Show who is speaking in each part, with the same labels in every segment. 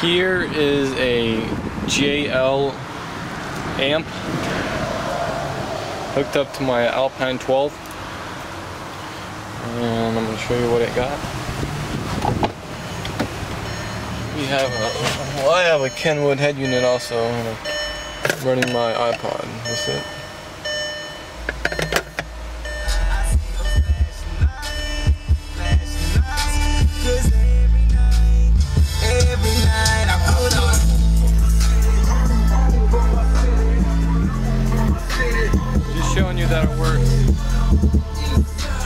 Speaker 1: Here is a JL amp hooked up to my Alpine 12 and I'm going to show you what it got. We have a, well I have a Kenwood head unit also running my iPod. That's it. Showing you that it works.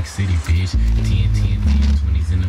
Speaker 2: rack city bitch, 10 10 10 20s and the